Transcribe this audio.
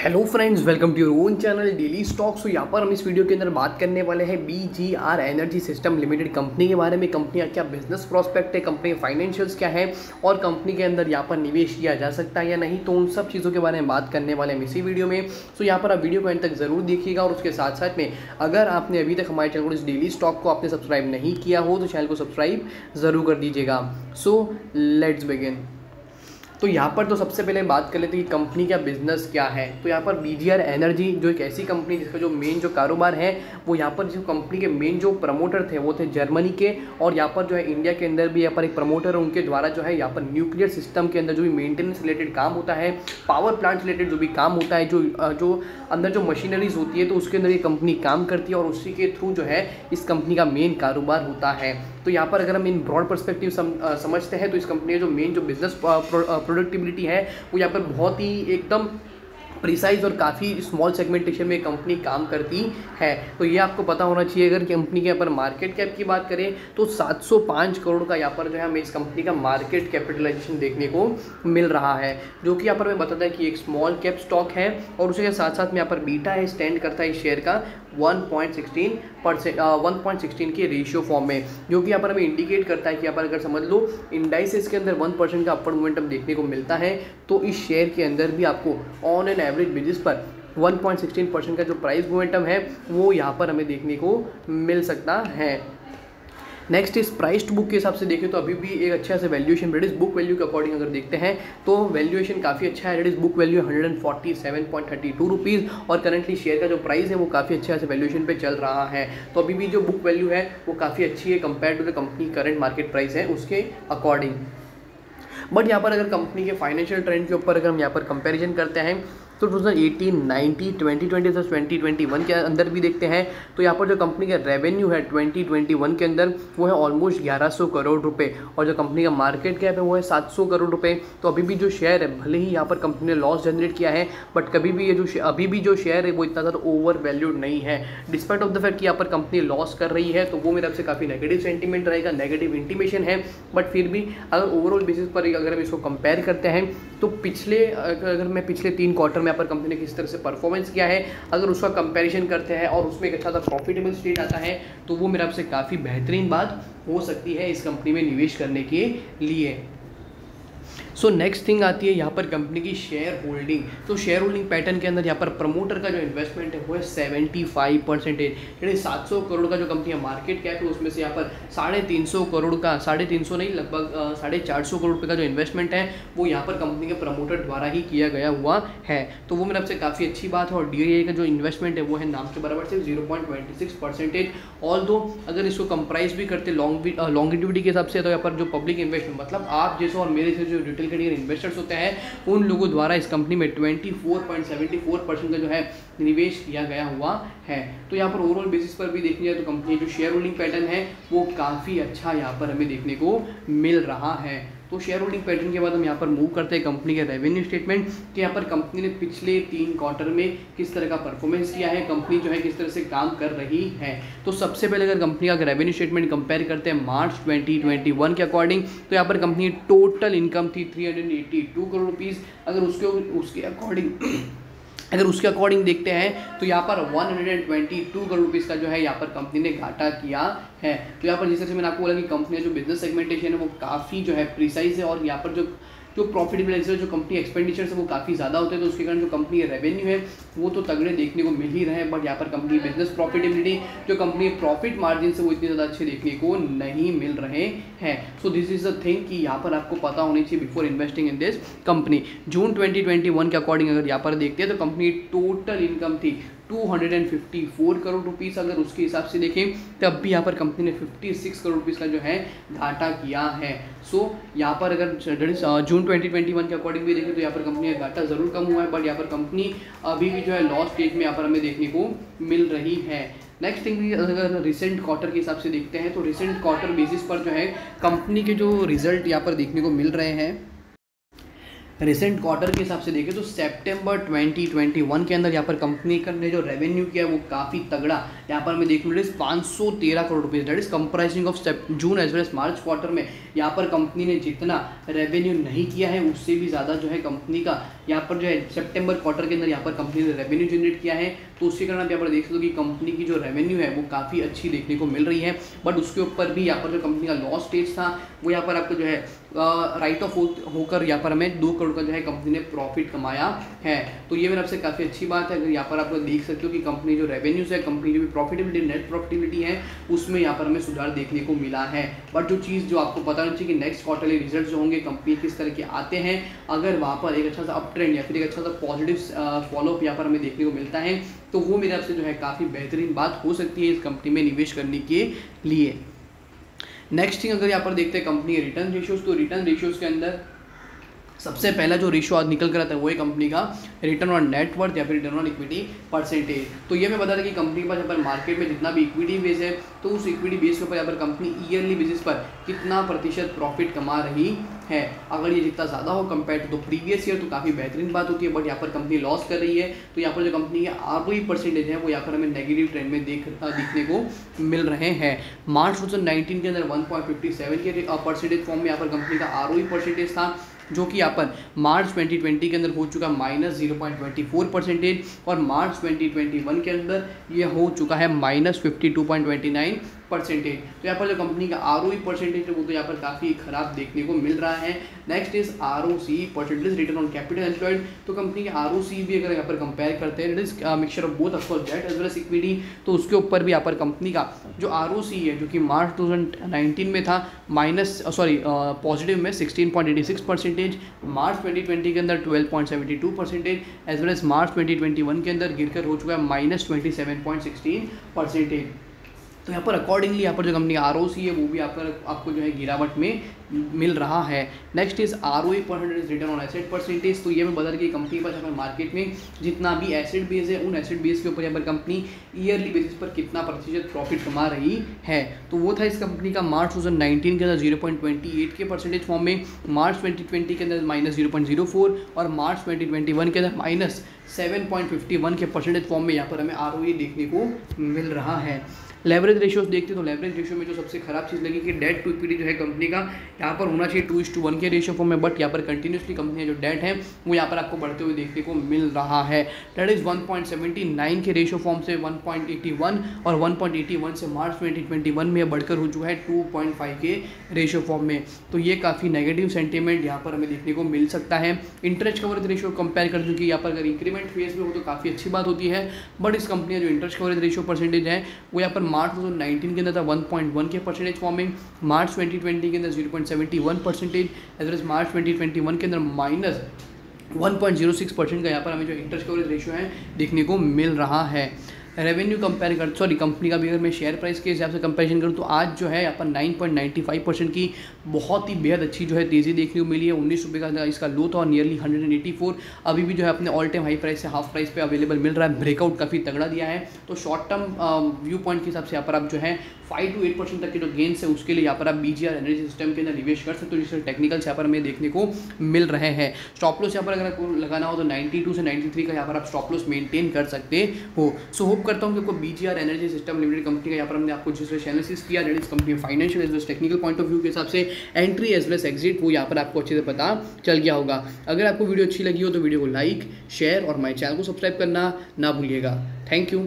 Hello friends welcome to your own channel daily stocks तो यहाँ पर हम इस वीडियो के अंदर बात करने वाले हैं B G R energy system limited company के बारे में। कंपनी का क्या बिज़नेस प्रोस्पेक्ट है कंपनी फाइनेंशियल्स क्या है, और कंपनी के अंदर यहाँ पर निवेश किया जा सकता है या नहीं। तो उन सब चीज़ों के बारे में बात करने वाले हम इसी वीडियो में। सो यहाँ पर आप वीडियो को एंड तक ज़रूर देखिएगा, और उसके साथ साथ में अगर आपने अभी तक हमारे चैनल को इस डेली स्टॉक को आपने सब्सक्राइब नहीं किया हो तो चैनल को सब्सक्राइब ज़रूर कर दीजिएगा। सो लेट्स बिगिन तो यहाँ पर तो सबसे पहले बात कर लेते हैं कि कंपनी का बिज़नेस क्या है। तो यहाँ पर बी एनर्जी जो एक ऐसी कंपनी जिसका जो मेन जो कारोबार है, वो यहाँ पर जो कंपनी के मेन जो प्रमोटर थे, वो थे जर्मनी के। और यहाँ पर जो है इंडिया के अंदर भी यहाँ पर एक प्रमोटर है, उनके द्वारा जो है यहाँ पर न्यूक्लियर सिस्टम के अंदर जो भी मेंटेनेंस रिलेटेड काम होता है पावर प्लांट रिलेटेड जो भी काम होता है, जो जो अंदर जो मशीनरीज होती है तो उसके अंदर ये कंपनी काम करती है और उसी के थ्रू जो है इस कंपनी का मेन कारोबार होता है। तो यहाँ पर अगर हम इन ब्रॉड परस्पेक्टिव सम, समझते हैं तो इस कंपनी का जो मेन जो बिज़नेस प्रोडक्टिबिलिटी है वो यहाँ पर बहुत ही एकदम प्रिसाइज और काफ़ी स्मॉल सेगमेंटेशन में कंपनी काम करती है। तो ये आपको पता होना चाहिए अगर कंपनी के यहाँ पर मार्केट कैप की बात करें तो 705 करोड़ का यहाँ पर जो है हमें इस कंपनी का मार्केट कैपिटलाइजेशन देखने को मिल रहा है। जो कि यहाँ पर मैं बताता है कि एक स्मॉल कैप स्टॉक है और उसके साथ साथ में यहाँ पर बीटा है स्टैंड करता है इस शेयर का। 1.16 परसेंट वन पॉइंट के रेशियो फॉर्म में, जो कि यहाँ पर हमें इंडिकेट करता है कि यहाँ पर अगर समझ लो इंडाइसिस के अंदर 1 परसेंट का अपर मोमेंटम देखने को मिलता है तो इस शेयर के अंदर भी आपको ऑन एन एवरेज बेसिस पर 1.16 परसेंट का जो प्राइस मोमेंटम है, वो यहाँ पर हमें देखने को मिल सकता है। नेक्स्ट इस प्राइस बुक के हिसाब से देखें तो अभी भी एक अच्छा से वैल्यूएशन रेड इस बुक वैल्यू के अकॉर्डिंग अगर देखते हैं तो वैल्यूएशन काफ़ी अच्छा है। रेड इस बुक वैल्यू हंड्रेड रुपीज़ और करंटली शेयर का जो प्राइस है, वो काफ़ी अच्छा से वैल्यूएशन पे चल रहा है। तो अभी भी जो बुक वैल्यू है, वो काफ़ी अच्छी है compare to the company current market price है, उसके अकॉर्डिंग बट यहाँ पर अगर कंपनी के फाइनेंशियल ट्रेंड के ऊपर अगर हम यहाँ पर कंपेरिजन करते हैं तो two thousand eighteen ninety twenty twenty twenty twenty one के अंदर भी देखते हैं। तो यहाँ पर जो कंपनी का रेवेन्यू है ट्वेंटी ट्वेंटी वन के अंदर, वो है ऑलमोस्ट ग्यारह सौ करोड़ रुपए। और जो कंपनी का मार्केट कैप है, वो है सात सौ करोड़ रुपए। तो अभी भी जो शेयर है, भले ही यहाँ पर कंपनी ने लॉस जनरेट किया है बट कभी भी ये जो अभी भी जो शेयर है, वो इतना ज़्यादा ओवर वैल्यूड नहीं है। डिस्पाइट ऑफ़ द फैक्ट कि यहाँ पर कंपनी लॉस कर रही है तो वो मेरे से काफ़ी नेगेटिव सेंटीमेंट रहेगा नेगेटिव इंटीमेशन है। बट फिर भी अगर ओवरऑल बेसिस पर अगर हम इसको कंपेयर करते हैं तो पिछले, अगर मैं पिछले तीन क्वार्टर में यहाँ पर कंपनी ने किस तरह से परफॉर्मेंस किया है, अगर उसका कंपेरिजन करते हैं और उसमें एक अच्छा सा प्रॉफिटेबल स्टेट आता है तो वो मेरे आपसे काफ़ी बेहतरीन बात हो सकती है इस कंपनी में निवेश करने के लिए। सो नेक्स्ट थिंग आती है यहाँ पर कंपनी की शेयर होल्डिंग तो शेयर होल्डिंग पैटर्न के अंदर यहाँ पर प्रमोटर का जो इन्वेस्टमेंट है, वो है सेवेंटी फाइव परसेंटेज यानी सात सौ करोड़ का जो कंपनी है मार्केट कैप है, उसमें से यहाँ पर साढ़े तीन सौ करोड़ का, साढ़े तीन सौ नहीं, लगभग साढ़े चार सौ करोड़ का जो इन्वेस्टमेंट है, वो यहाँ पर कंपनी के प्रमोटर द्वारा ही किया गया हुआ है। तो वो मेरे आपसे काफ़ी अच्छी बात है और डी का जो इन्वेस्टमेंट है, वो है नाम के बराबर से zero point twenty six percentage all दो अगर इसको कंप्राइज भी करते लॉन्ग लॉन्गिटिविटी के हिसाब से तो यहाँ पर जो पब्लिक इन्वेस्टमेंट मतलब आप जैसे और मेरे से जो रिटेल कैटेगरी इन्वेस्टर्स होते हैं, उन लोगों द्वारा इस कंपनी में 24.74 परसेंट का जो है निवेश किया गया हुआ है। तो यहाँ पर ओवरऑल बेसिस पर भी देखने जाए तो कंपनी जो शेयर होल्डिंग पैटर्न है, वो काफ़ी अच्छा यहाँ पर हमें देखने को मिल रहा है। तो शेयर होल्डिंग पैटर्न के बाद हम यहाँ पर मूव करते हैं कंपनी के रेवेन्यू स्टेटमेंट कि यहाँ पर कंपनी ने पिछले तीन क्वार्टर में किस तरह का परफॉर्मेंस किया है कंपनी जो है किस तरह से काम कर रही है। तो सबसे पहले अगर कंपनी का रेवेन्यू स्टेटमेंट कंपेयर करते हैं मार्च 2021 के अकॉर्डिंग तो यहाँ पर कंपनी टोटल इनकम थी थ्री करोड़ रुपीज़ अगर उसके उसके अकॉर्डिंग अगर उसके अकॉर्डिंग देखते हैं तो यहाँ पर 122 करोड़ रुपीज़ का जो है यहाँ पर कंपनी ने घाटा किया है। तो यहाँ पर जिस तरह से मैंने आपको बोला कि कंपनी जो बिज़नेस सेगमेंटेशन है, वो काफ़ी जो है प्रिसाइज है और यहाँ पर जो जो प्रॉफिटेबल जो कंपनी एक्सपेंडिचर है वो काफ़ी ज़्यादा होते हैं तो उसके कारण जो कंपनी रेवेन्यू है वो तो तगड़े देखने को मिल ही रहे हैं बट यहाँ पर कंपनी बिज़नेस प्रॉफिटेबिलिटी जो कंपनी प्रॉफिट मार्जिन से वो इतने ज़्यादा अच्छे देखने को नहीं मिल रहे हैं। So this is the thing कि यहाँ पर आपको पता होनी चाहिए before investing in this company June 2021 के अकॉर्डिंग अगर यहाँ पर देखते हैं तो कंपनी टोटल इनकम थी 254 करोड़ रुपीस अगर उसके हिसाब से देखें तब भी यहाँ पर कंपनी ने 56 करोड़ रुपीस का जो है घाटा किया है। सो so, यहाँ पर अगर जून 2021 के अकॉर्डिंग भी देखें तो यहाँ पर कंपनी का घाटा ज़रूर कम हुआ है बट यहाँ पर कंपनी अभी भी जो है लॉस स्टेज में यहाँ पर हमें देखने को मिल रही है। नेक्स्ट थिंग भी अगर रिसेंट क्वार्टर के हिसाब से देखते हैं तो रिसेंट क्वार्टर बेसिस पर जो है कंपनी के जो रिज़ल्ट यहाँ पर देखने को मिल रहे हैं। रिसेंट क्वार्टर के हिसाब से देखें तो सितंबर 2021 के अंदर यहाँ पर कंपनी का ने जो रेवेन्यू किया है वो काफ़ी तगड़ा। यहाँ पर मैं देख लूँ पाँच सौ तेरह crore rupees debt is comprising of June as well as March quarter में यहाँ पर कंपनी ने जितना रेवेन्यू नहीं किया है, उससे भी ज़्यादा जो है कंपनी का यहाँ पर जो है सेप्टेम्बर क्वार्टर के अंदर यहाँ पर कंपनी ने रेवेन्यू जनरेट किया है। तो उसके कारण आप यहाँ पर देख सकते हो कि कंपनी की जो रेवेन्यू है वो काफ़ी अच्छी देखने को मिल रही है। बट उसके ऊपर भी यहाँ पर जो कंपनी का लॉस स्टेज था, वो यहाँ पर आपको जो है राइट ऑफ़ होकर यहाँ पर हमें दो करोड़ का जो है कंपनी ने प्रॉफिट कमाया है। तो ये मेरे आपसे काफ़ी अच्छी बात है, अगर यहाँ पर आप लोग देख सकते हो कि कंपनी जो रेवेन्यूज है कंपनी जो भी प्रॉफिटेबिलिटी नेट प्रॉफिटेबिलिटी है, उसमें यहाँ पर हमें सुधार देखने को मिला है। बट जो चीज़ जो आपको पता नहीं चाहिए कि नेक्स्ट क्वार्टरली रिज़ल्ट जो होंगे कंपनी किस तरह के आते हैं, अगर वहाँ पर एक अच्छा सा अप ट्रेंड या फिर एक अच्छा सा पॉजिटिव फॉलोअप यहाँ पर हमें देखने को मिलता है तो वो मेरे आपसे जो है काफ़ी बेहतरीन बात हो सकती है इस कंपनी में निवेश करने के लिए। नेक्स्ट थिंग अगर यहाँ पर देखते हैं कंपनी रिटर्न रेशियोज तो रिटर्न रेशियोज के अंदर सबसे पहला जो आज निकल कर आता है, वो कंपनी का रिटर्न ऑन नेटवर्थ या फिर रिटर्न ऑन इक्विटी परसेंटेज तो ये मैं बता रहा कि कंपनी के पास पर मार्केट में जितना भी इक्विटी बेस है तो उस इक्विटी बेस के ऊपर यहाँ पर कंपनी ईयरली बेसिस पर कितना प्रतिशत प्रॉफिट कमा रही है? अगर ये जितना ज़्यादा हो कंपेयर टू तो प्रीवियस ईयर तो काफ़ी बेहतरीन बात होती है बट यहाँ पर कंपनी लॉस कर रही है। तो यहाँ पर जो कंपनी के आर परसेंटेज है, वो यहाँ पर हमें नेगेटिव ट्रेंड में देख, दिखने को मिल रहे हैं। मार्च टू के अंदर वन के परसेंटेज फॉर्म में यहाँ पर कंपनी का आर परसेंटेज था। जो कि यहाँ पर मार्च 2020 के अंदर हो चुका minus zero point twenty four percentage और मार्च 2021 के अंदर ये हो चुका है minus fifty two point twenty nine percentage तो यहाँ पर जो कंपनी का आर परसेंटेज है, वो तो यहाँ पर काफ़ी खराब देखने को मिल रहा है। Next is R percentage return on capital employed तो कंपनी के आर भी अगर यहाँ पर कंपेयर करते हैं mixture of both of course debt as well as equity तो उसके ऊपर भी यहाँ पर कंपनी का जो आर ओ सी है, जो कि मार्च टू में था माइनस सॉरी पॉजिटिव में सिक्सटीन परसेंटेज मार्च ट्वेंटी के अंदर twelve percentage as well as March twenty के अंदर गिरकर हो चुका है माइनस ट्वेंटी परसेंटेज तो यहाँ पर अकॉर्डिंगली यहाँ पर जो कंपनी ROC है, वो भी आप आपको जो है गिरावट में मिल रहा है। Next is R O percentage return on asset percentage तो ये मैं बता कि कंपनी पास यहाँ पर मार्केट में जितना भी एसेट बेस है, उन एसेट बेस के ऊपर यहाँ पर कंपनी ईयरली बेसिस पर कितना प्रतिशत प्रॉफिट कमा रही है। तो वो था इस कंपनी का मार्च टू के अंदर ज़ीरो के परसेंटेज फॉर्म में। मार्च ट्वेंटी के अंदर माइनस ज़ीरो और मार्च ट्वेंटी के अंदर माइनस सेवन के परसेंटेज फॉर्म में यहाँ पर हमें आर देखने को मिल रहा है। लेवरेज रेशियोज देखते तो लेवरेज रेशियो में जो सबसे खराब चीज़ लगी कि डेट टू इक्विटी जो है कंपनी का, यहाँ पर होना चाहिए टू इस टू वन के रेशियो फॉर्म में बट यहाँ पर कंटिन्यूसली कंपनी जो डेट है, वो यहाँ पर आपको बढ़ते हुए देखने को मिल रहा है। डेट इज़ वन के रेशियो फॉर्म से वन और वन से मार्च ट्वेंटी में बढ़कर हो चुका है टू के रेशियो फॉर्म में। तो ये काफ़ी नेगेटिव सेंटीमेंट यहाँ पर हमें देखने को मिल सकता है। इंटरेस्ट कवरेज रेशियो कंपेयर कर चुकी यहाँ पर अगर इंक्रीमेंट फ़ेज़ में हो तो काफ़ी अच्छी बात होती है बट इस कंपनी का जो इंटरेस्ट कवरेज रेशियो परसेंटेज है, वो यहाँ पर मार्च 2019 के अंदर था वन के परसेंटेज फॉर्मिंग मार्च ट्वेंटी के अंदर zero percentage as well as March twenty के अंदर माइनस 1.06 परसेंट का यहाँ पर हमें जो इंटरेस्ट कवरेज रेशियो है, देखने को मिल रहा है। रेवेन्यू कंपेयर कर सॉरी कंपनी का भी अगर मैं शेयर प्राइस के हिसाब से कंपेरिजन करूँ तो आज जो है यहाँ पर nine point ninety five percent की बहुत ही बेहद अच्छी जो है तेज़ी देखने को मिली है। उन्नीस रुपये का इसका लो था और nearly hundred and eighty four अभी भी जो है अपने ऑल टाइम हाई प्राइस से हाफ़ प्राइस पे अवेलेबल मिल रहा है। ब्रेकआउट काफ़ी तगड़ा दिया है। तो शॉर्ट टर्म व्यू पॉइंट के हिसाब से यहाँ पर आप जो है फाइव टू एट परसेंट तक के जो गेंस है, उसके लिए यहाँ पर आप बी एनर्जी सिस्टम के अंदर निवेश कर सकते हो, जिससे टेक्निकल्स यहाँ पर हमें देखने को मिल रहे हैं। स्टॉप लॉस यहाँ पर अगर आपको लगाना हो तो नाइन्टी टू से नाइन्टी थ्री का यहाँ पर आप स्टॉप लॉस मेंटेन कर सकते हो। सो होप करता हूँ कि आपको B energy system limited company का यहाँ पर हमने आपको जिस एनालिसिस किया reddish company financial as well technical point of view के हिसाब से एंट्री एज वेस एग्जिट वो यहाँ पर आपको अच्छे से पता चल गया होगा। अगर आपको वीडियो अच्छी लगी हो तो वीडियो को लाइक शेयर और माई चैनल को सब्सक्राइब करना ना भूलिएगा। Thank you